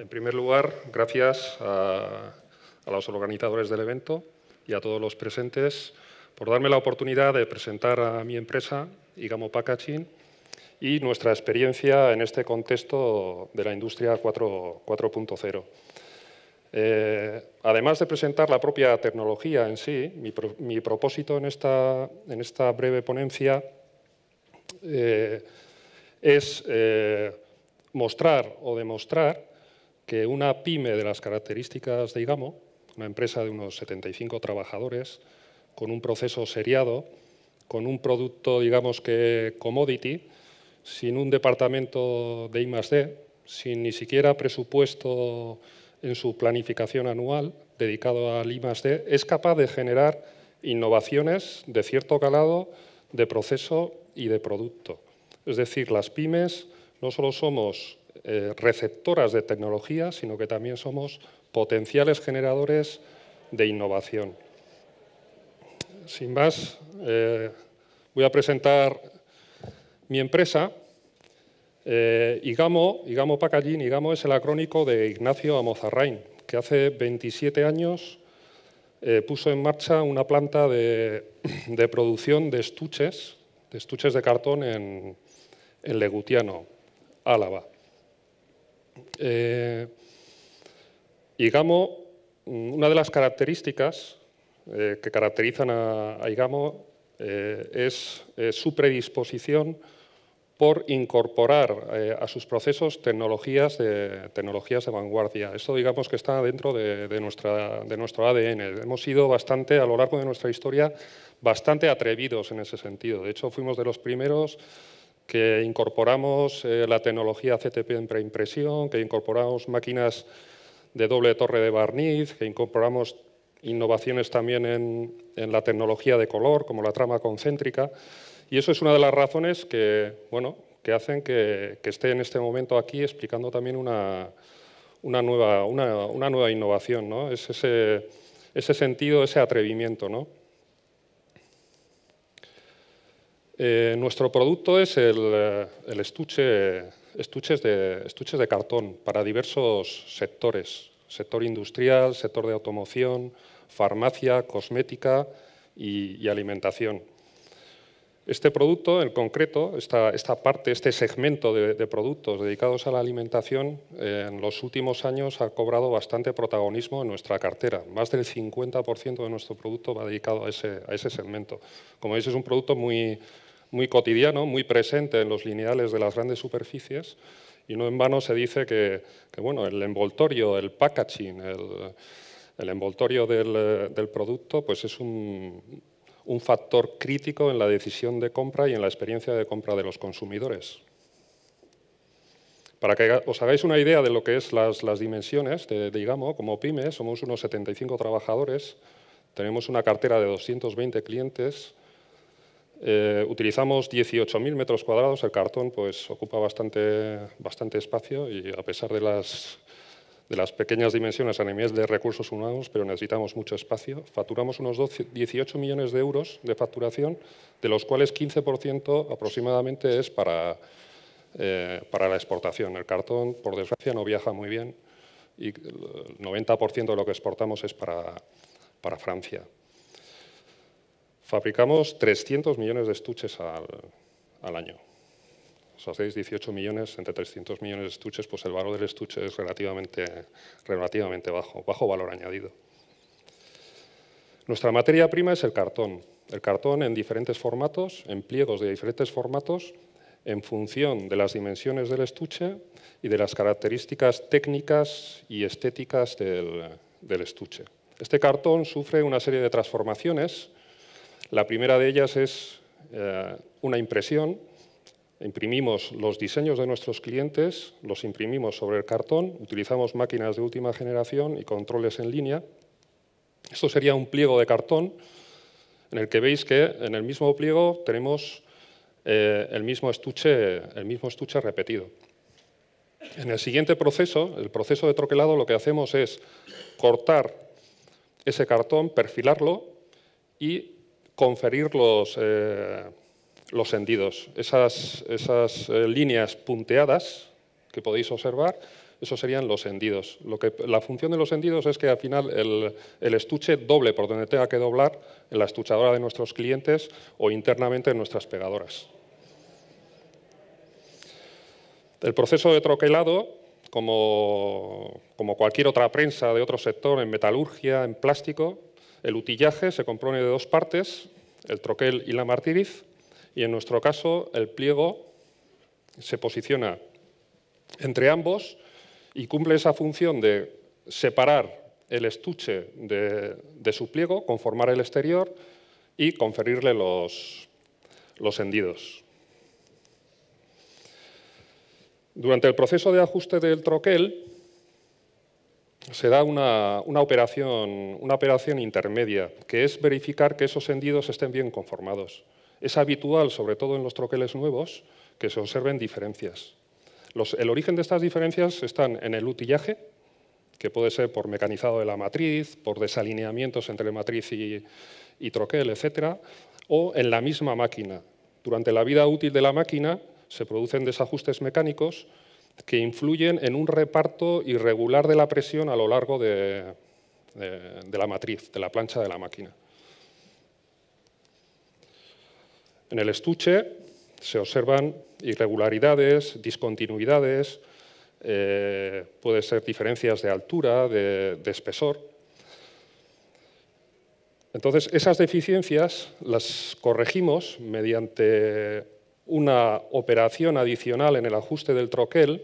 en primer lugar, gracias a, los organizadores del evento y a todos los presentes por darme la oportunidad de presentar a mi empresa, Igamo Packaging, y nuestra experiencia en este contexto de la industria 4.0. Eh, además de presentar la propia tecnología en sí, mi, propósito en esta, en esta, breve ponencia eh, es eh, mostrar o demostrar que una pyme de las características de IGAMO, una empresa de unos 75 trabajadores, con un proceso seriado, con un producto, digamos que commodity, sin un departamento de I+.D., sin ni siquiera presupuesto en su planificación anual dedicado al I+.D., es capaz de generar innovaciones de cierto calado de proceso y de producto. Es decir, las pymes no solo somos eh, receptoras de tecnología, sino que también somos potenciales generadores de innovación. Sin más, eh, voy a presentar mi empresa. Eh, Igamo, Igamo Igamo es el acrónico de Ignacio Amozarrain, que hace 27 años puso en marcha una planta de, producción de estuches, de estuches de cartón en Legutiano, Álava. Eh, IGAMO, una de las características eh, que caracterizan a, IGAMO eh, es su predisposición por incorporar a sus procesos tecnologías de, tecnologías de vanguardia. Eso digamos que está dentro de, nuestra, de nuestro ADN. Hemos sido bastante, a lo largo de nuestra historia, bastante atrevidos en ese sentido. De hecho, fuimos de los primeros que incorporamos eh, la tecnología CTP en preimpresión, que incorporamos máquinas de doble torre de barniz, que incorporamos innovaciones también en, la tecnología de color, como la trama concéntrica. Y eso es una de las razones que, bueno, que hacen que, esté en este momento aquí explicando también una, nueva, una, nueva, innovación. ¿no? Es ese, ese sentido, ese atrevimiento. ¿no? Eh, nuestro producto es el, eh, estuche, estuches, de, estuches de cartón para diversos sectores, sector industrial, sector de automoción, farmacia, cosmética y, alimentación. Este producto, en concreto, esta, esta parte, este segmento de, productos dedicados a la alimentación, en los últimos años ha cobrado bastante protagonismo en nuestra cartera. Más del 50% de nuestro producto va dedicado a ese, a ese segmento. Como veis, es un producto muy, muy cotidiano, muy presente en los lineales de las grandes superficies y no en vano se dice que, bueno, el envoltorio, el packaging, el, envoltorio del, producto pues es un, factor crítico en la decisión de compra y en la experiencia de compra de los consumidores. Para que os hagáis una idea de lo que es las, dimensiones de, como PYME, somos unos 75 trabajadores, tenemos una cartera de 220 clientes, eh, utilizamos 18.000 metros cuadrados, el cartón pues, ocupa bastante, bastante espacio y a pesar de las, de las pequeñas dimensiones a nivel de recursos humanos, pero necesitamos mucho espacio. Facturamos unos 18 millones de euros de facturación, de los cuales 15% aproximadamente es para, eh, para la exportación. El cartón, por desgracia, no viaja muy bien y el 90% de lo que exportamos es para, para Francia. Fabricamos 300 millones de estuches al, año. O sea, 18 millones, entre 300 millones de estuches, pues el valor del estuche es relativamente, relativamente bajo, bajo valor añadido. Nuestra materia prima es el cartón. El cartón en diferentes formatos, en pliegos de diferentes formatos, en función de las dimensiones del estuche y de las características técnicas y estéticas del estuche. Este cartón sufre una serie de transformaciones la primera de ellas es eh, una impresión. Imprimimos los diseños de nuestros clientes, los imprimimos sobre el cartón, utilizamos máquinas de última generación y controles en línea. Esto sería un pliego de cartón en el que veis que en el mismo pliego tenemos eh, el, mismo estuche, el mismo estuche repetido. En el siguiente proceso, el proceso de troquelado, lo que hacemos es cortar ese cartón, perfilarlo y conferir los, eh, los hendidos. Esas, esas eh, líneas punteadas que podéis observar Esos serían los hendidos. Lo que, la función de los hendidos es que al final el, estuche doble por donde tenga que doblar en la estuchadora de nuestros clientes o internamente en nuestras pegadoras. El proceso de troquelado, como, como cualquier otra prensa de otro sector, en metalurgia, en plástico, el utillaje se compone de dos partes, el troquel y la martiriz, y en nuestro caso el pliego se posiciona entre ambos y cumple esa función de separar el estuche de, su pliego, conformar el exterior y conferirle los, los hendidos. Durante el proceso de ajuste del troquel se da una, operación, una operación intermedia, que es verificar que esos hendidos estén bien conformados. Es habitual, sobre todo en los troqueles nuevos, que se observen diferencias el origen de estas diferencias están en el utillaje, que puede ser por mecanizado de la matriz, por desalineamientos entre matriz y, troquel, etc., o en la misma máquina. Durante la vida útil de la máquina se producen desajustes mecánicos que influyen en un reparto irregular de la presión a lo largo de la matriz, de la plancha de la máquina. En el estuche se observan irregularidades, discontinuidades, eh, puede ser diferencias de altura, de, espesor. Entonces, esas deficiencias las corregimos mediante una operación adicional en el ajuste del troquel,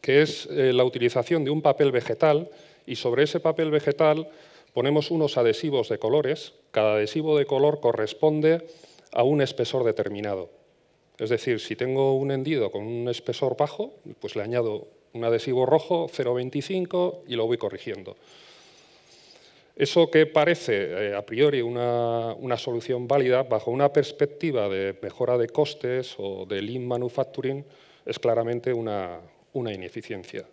que es eh, la utilización de un papel vegetal, y sobre ese papel vegetal ponemos unos adhesivos de colores. Cada adhesivo de color corresponde a un espesor determinado. Es decir, si tengo un hendido con un espesor bajo, pues le añado un adhesivo rojo 0,25 y lo voy corrigiendo. Eso que parece eh, a priori una, solución válida, bajo una perspectiva de mejora de costes o de lean manufacturing, es claramente una, una ineficiencia.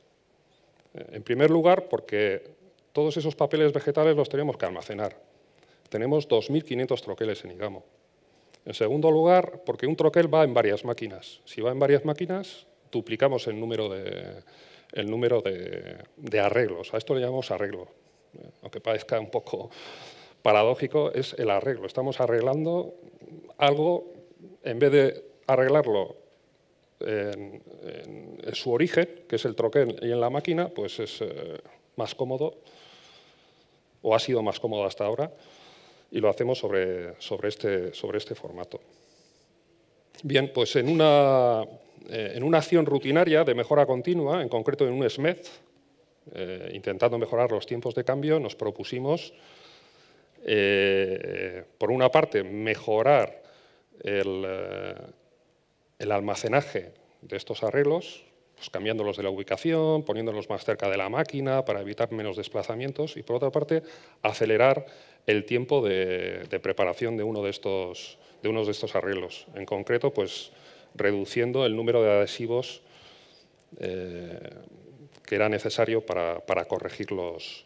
Eh, en primer lugar, porque todos esos papeles vegetales los tenemos que almacenar. Tenemos 2.500 troqueles en IGAMO. En segundo lugar, porque un troquel va en varias máquinas. Si va en varias máquinas, duplicamos el número de, el número de, arreglos. A esto le llamamos arreglo. Aunque parezca un poco paradójico, es el arreglo. Estamos arreglando algo, en vez de arreglarlo en, su origen, que es el troquel y en la máquina, pues es eh, más cómodo, o ha sido más cómodo hasta ahora, y lo hacemos sobre, sobre, este, sobre este formato. Bien, pues en una, eh, en una acción rutinaria de mejora continua, en concreto en un SMED, eh, intentando mejorar los tiempos de cambio, nos propusimos, eh, por una parte, mejorar el, el, almacenaje de estos arreglos, pues cambiándolos de la ubicación, poniéndolos más cerca de la máquina para evitar menos desplazamientos y, por otra parte, acelerar el tiempo de, preparación de uno de, estos, de unos de estos arreglos. En concreto, pues reduciendo el número de adhesivos eh, que era necesario para, corregir los,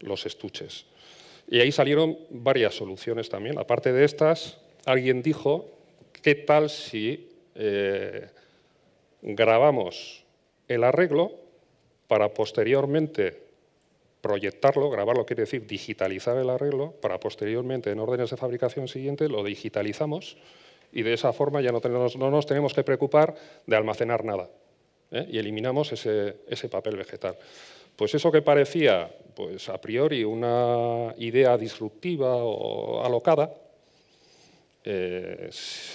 los, estuches. Y ahí salieron varias soluciones también. Aparte de estas, alguien dijo, ¿qué tal si eh, grabamos el arreglo para posteriormente proyectarlo, grabarlo quiere decir digitalizar el arreglo, para posteriormente en órdenes de fabricación siguiente lo digitalizamos y de esa forma ya no, no nos tenemos que preocupar de almacenar nada ¿eh? y eliminamos ese, papel vegetal. Pues eso que parecía pues, a priori una idea disruptiva o alocada, eh,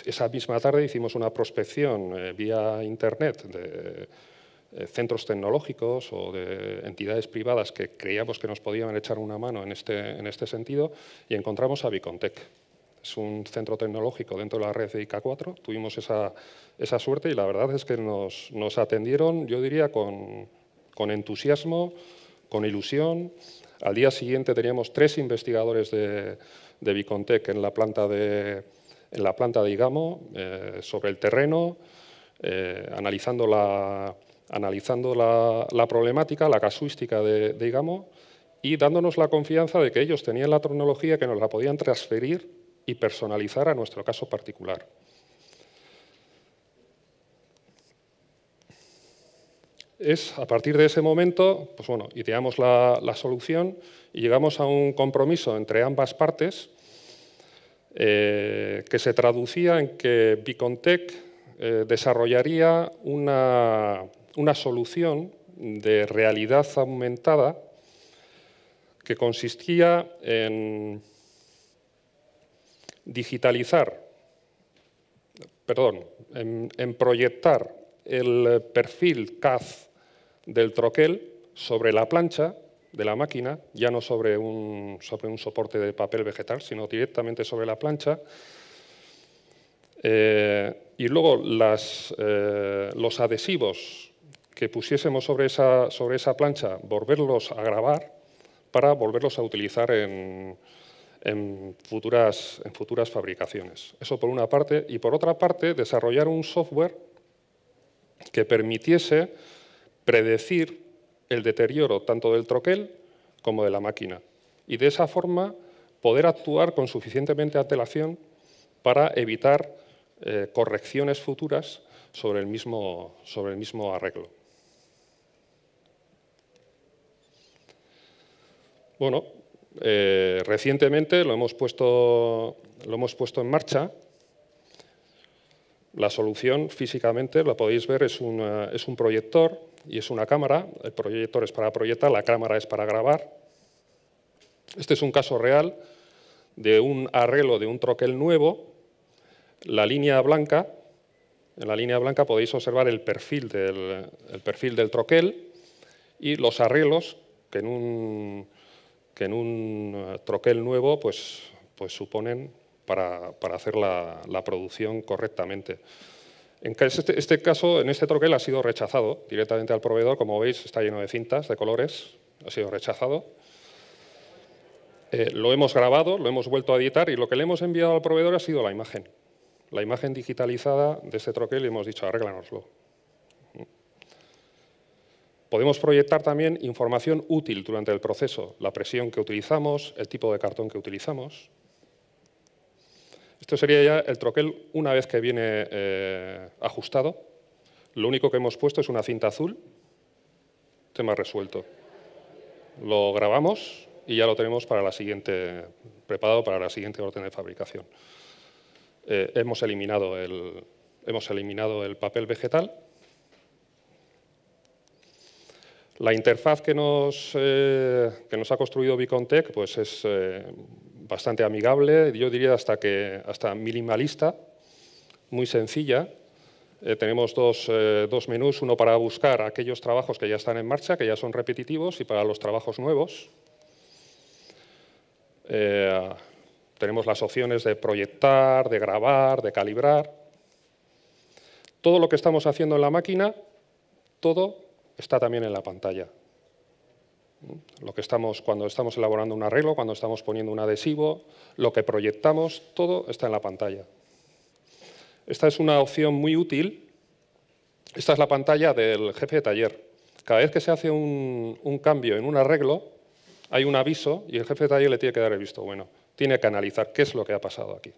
esa misma tarde hicimos una prospección eh, vía internet de centros tecnológicos o de entidades privadas que creíamos que nos podían echar una mano en este, este sentido y encontramos a Bicontec. Es un centro tecnológico dentro de la red de IK4. Tuvimos esa, esa suerte y la verdad es que nos, nos atendieron, yo diría, con, con, entusiasmo, con ilusión. Al día siguiente teníamos tres investigadores de, de Bicontec en la planta de, en la planta de Igamo eh, sobre el terreno, eh, analizando la, analizando la, problemática, la casuística de, IGAMO y dándonos la confianza de que ellos tenían la tecnología que nos la podían transferir y personalizar a nuestro caso particular. es, a partir de ese momento, pues bueno, ideamos la, solución y llegamos a un compromiso entre ambas partes eh, que se traducía en que Bicontech eh, desarrollaría una, una solución de realidad aumentada que consistía en digitalizar, perdón, en, proyectar el perfil CAD del troquel sobre la plancha de la máquina, ya no sobre un, sobre un soporte de papel vegetal, sino directamente sobre la plancha. Eh, y luego eh, los adhesivos que pusiésemos sobre esa, sobre esa plancha, volverlos a grabar para volverlos a utilizar en, en futuras, en futuras fabricaciones. Eso por una parte. Y por otra parte, desarrollar un software que permitiese predecir el deterioro tanto del troquel como de la máquina. Y de esa forma poder actuar con suficientemente antelación para evitar eh, correcciones futuras sobre el mismo, sobre el mismo arreglo. Bueno, eh, recientemente lo hemos, puesto, lo hemos puesto en marcha. La solución físicamente, lo podéis ver, es, es un proyector y es una cámara. El proyector es para proyectar, la cámara es para grabar. Este es un caso real de un arreglo de un troquel nuevo. La línea blanca, en la línea blanca podéis observar el perfil del, el perfil del troquel y los arreglos que en un, que en un eh, troquel nuevo pues, pues suponen para, hacer la, producción correctamente. En este, este, caso, en este troquel ha sido rechazado directamente al proveedor, como veis está lleno de cintas de colores, ha sido rechazado. Eh, lo hemos grabado, lo hemos vuelto a editar y lo que le hemos enviado al proveedor ha sido la imagen. La imagen digitalizada de este troquel y hemos dicho, arréglanoslo. Podemos proyectar también información útil durante el proceso, la presión que utilizamos, el tipo de cartón que utilizamos. Esto sería ya el troquel una vez que viene eh, ajustado. Lo único que hemos puesto es una cinta azul, tema resuelto. Lo grabamos y ya lo tenemos para la siguiente, preparado para la siguiente orden de fabricación. Eh, hemos, eliminado el, hemos eliminado el papel vegetal La interfaz que nos, eh, que nos ha construido Bicontech pues es eh, bastante amigable, yo diría hasta, que, hasta minimalista, muy sencilla. Eh, tenemos dos, dos, menús, uno para buscar aquellos trabajos que ya están en marcha, que ya son repetitivos, y para los trabajos nuevos. tenemos las opciones de proyectar, de grabar, de calibrar. Todo lo que estamos haciendo en la máquina, todo está también en la pantalla. Lo que estamos, cuando estamos elaborando un arreglo, cuando estamos poniendo un adhesivo, lo que proyectamos, todo está en la pantalla. Esta es una opción muy útil. Esta es la pantalla del jefe de taller. Cada vez que se hace un, un cambio en un arreglo, hay un aviso y el jefe de taller le tiene que dar el visto bueno. Tiene que analizar qué es lo que ha pasado aquí.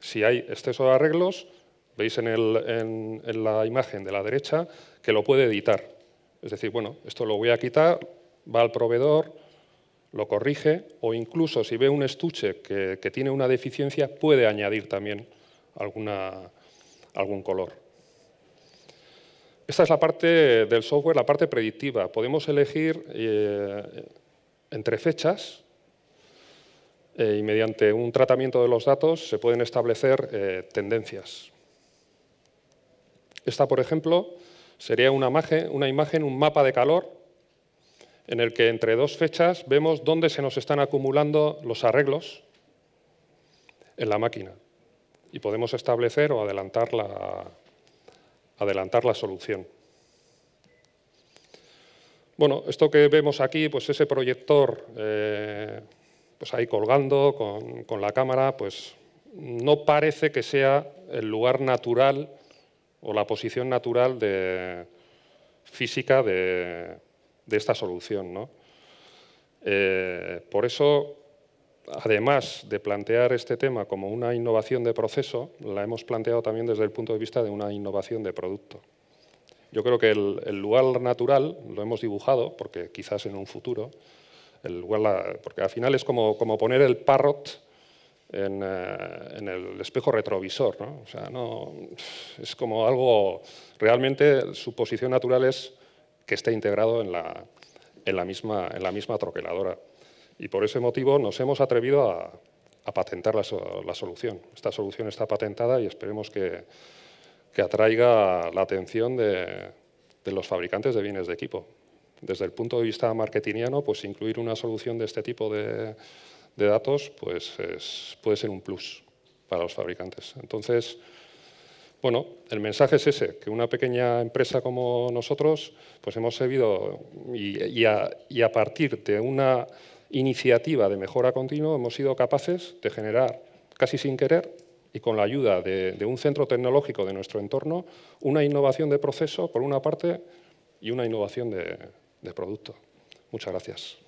Si hay exceso de arreglos, veis en, la imagen de la derecha que lo puede editar. Es decir, bueno, esto lo voy a quitar, va al proveedor, lo corrige o incluso si ve un estuche que, tiene una deficiencia puede añadir también algún color. Esta es la parte del software, la parte predictiva. Podemos elegir eh, entre fechas eh, y mediante un tratamiento de los datos se pueden establecer eh, tendencias. Esta, por ejemplo, sería una imagen, un mapa de calor en el que entre dos fechas vemos dónde se nos están acumulando los arreglos en la máquina y podemos establecer o adelantar la, adelantar la solución. Bueno, esto que vemos aquí, pues ese proyector eh, pues ahí colgando con, con, la cámara, pues no parece que sea el lugar natural o la posición natural de, física de, esta solución. Eh, por eso, además de plantear este tema como una innovación de proceso, la hemos planteado también desde el punto de vista de una innovación de producto. Yo creo que el, lugar natural lo hemos dibujado, porque quizás en un futuro, el lugar, porque al final es como, como poner el parrot en, eh, en, el espejo retrovisor. ¿no? O sea, no, es como algo, realmente su posición natural es que esté integrado en la, en la, misma, en la misma troqueladora. Y por ese motivo nos hemos atrevido a, a patentar la, la, solución. Esta solución está patentada y esperemos que, que atraiga la atención de, los fabricantes de bienes de equipo. Desde el punto de vista marketingiano, pues incluir una solución de este tipo de, datos pues puede ser un plus para los fabricantes. Entonces, bueno, el mensaje es ese, que una pequeña empresa como nosotros pues hemos servido y, a, partir de una iniciativa de mejora continua hemos sido capaces de generar, casi sin querer, y con la ayuda de, un centro tecnológico de nuestro entorno, una innovación de proceso, por una parte, y una innovación de, de producto. Muchas gracias.